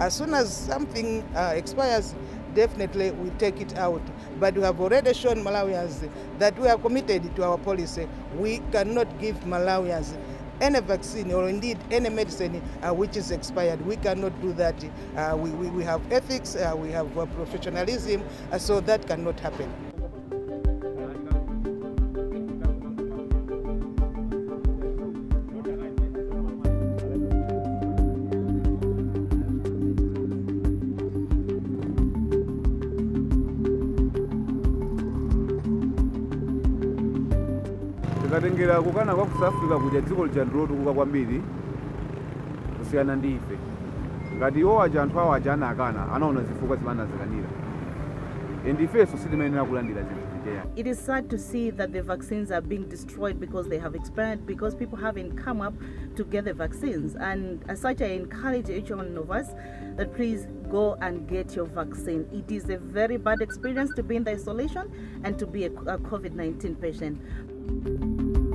As soon as something uh, expires, definitely we take it out. But we have already shown Malawians that we are committed to our policy. We cannot give Malawians any vaccine or indeed any medicine uh, which is expired. We cannot do that. Uh, we, we, we have ethics, uh, we have uh, professionalism, uh, so that cannot happen. Kukana kwa south africa kuti dziko kwambiri kusiyana ndi ife ngati iwo aja anthu awo aja anakana anaona and sitimayenera kulandira zinthu It is sad to see that the vaccines are being destroyed because they have expired, because people haven't come up to get the vaccines. And as such, I encourage each one of us that please go and get your vaccine. It is a very bad experience to be in the isolation and to be a, a COVID 19 patient. うん。